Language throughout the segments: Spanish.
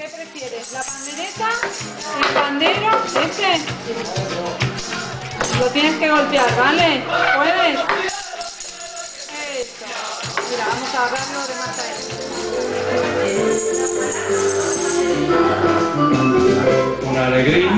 ¿Qué prefieres? ¿La pandereta? ¿El pandero? ¿Este? Lo tienes que golpear, ¿vale? ¿Puedes? Eso. Mira, vamos a agarrarlo de más a Una alegría,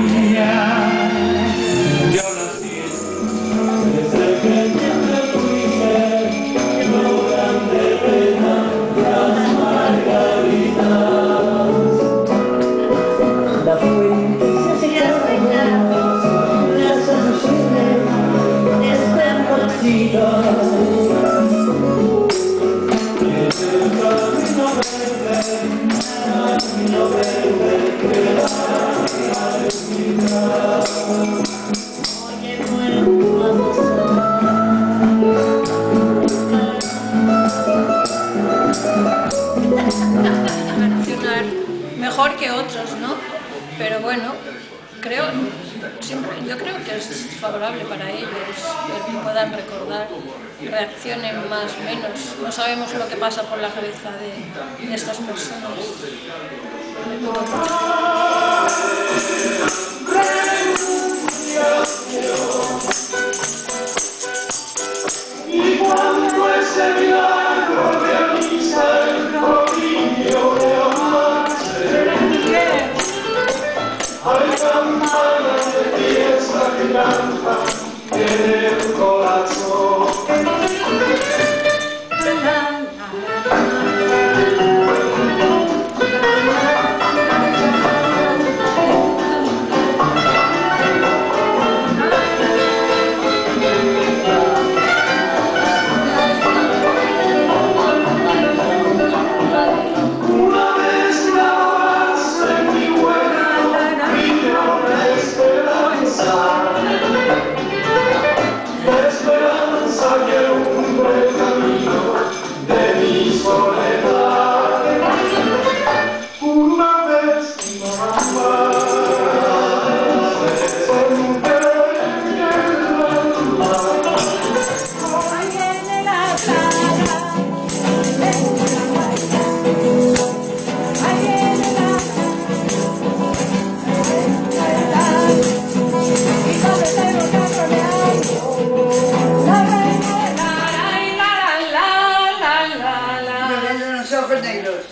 mejor que otros, ¿no? Pero bueno, creo, siempre, yo creo que es favorable para ellos, puedan recordar, reaccionen más o menos. No sabemos lo que pasa por la cabeza de, de estas personas.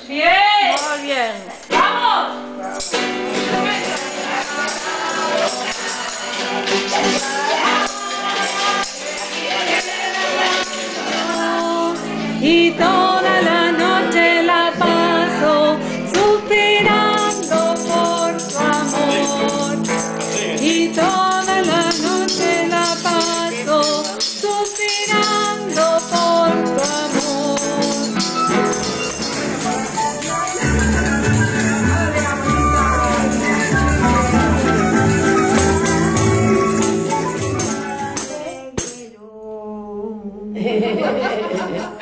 Bien. Muy bien. ¡Vamos! Y toda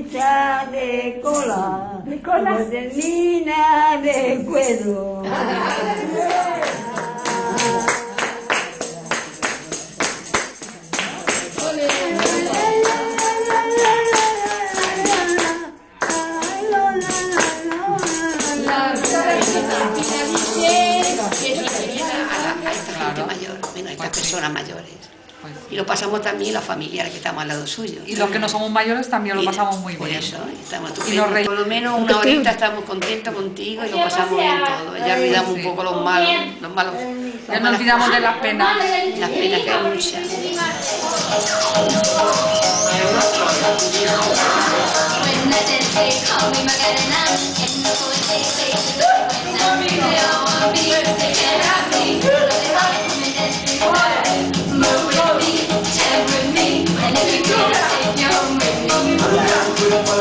comienza de cola, de cola, termina de cuero. personas mayores. Y lo pasamos también los familiares que estamos al lado suyo. Y los que no somos mayores también lo pasamos muy por bien. eso, estamos Y nos. Por lo menos una horita estamos contentos contigo y lo pasamos bien todo. Ya olvidamos un poco los malos, los malos. Ya nos olvidamos de las penas. Las penas que hay muchas.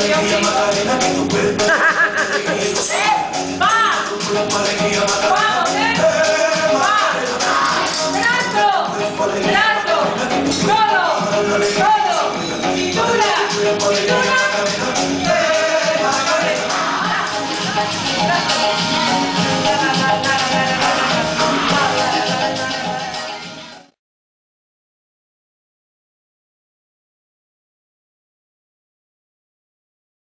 よ。